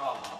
자.